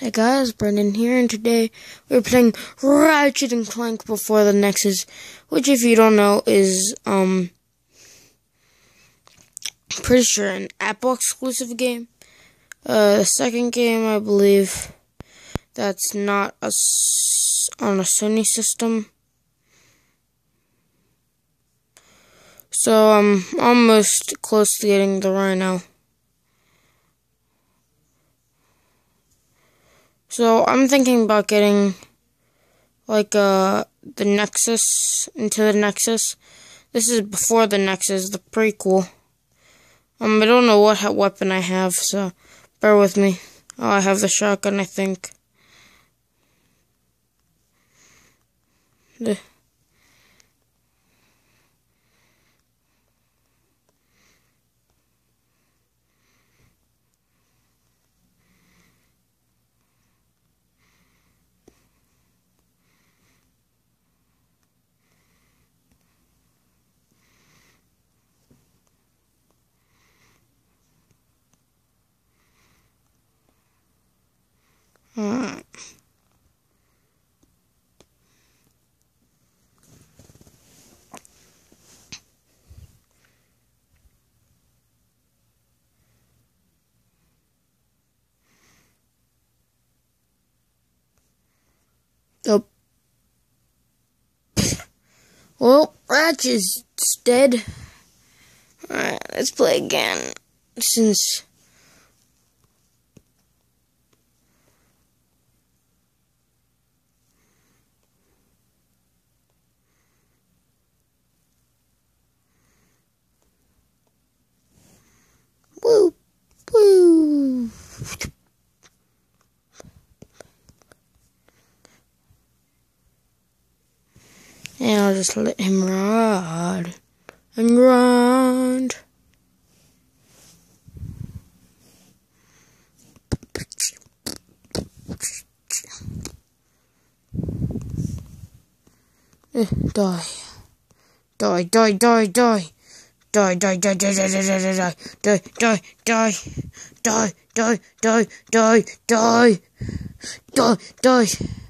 Hey guys, Brendan here, and today we're playing Ratchet and Clank Before the Nexus, which, if you don't know, is um pretty sure an Apple exclusive game. Uh, the second game, I believe, that's not a on a Sony system. So I'm almost close to getting the RYNO. So I'm thinking about getting like uh the Nexus into the Nexus. This is before the Nexus, the prequel. Um, I don't know what weapon I have, so bear with me. Oh, I have the shotgun, I think. The Alright. Oh. Well, Ratchet's dead. Alright, let's play again. Since And I'll just let him ride and grind. Eh, die. Die, die, die, die die, die, die, die, die, die, die, die, die, die, die, die, die, die, die, die, die. Die,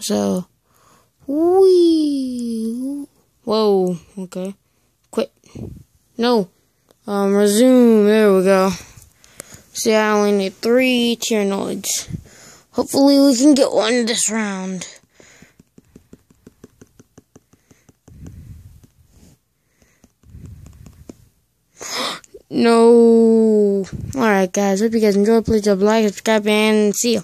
So, wee. Whoa. Okay. Quit. No. Um, resume. There we go. See, I only need three Tyrannoids. Hopefully, we can get one this round. No. Alright, guys. Hope you guys enjoyed. Please like, subscribe, and see you.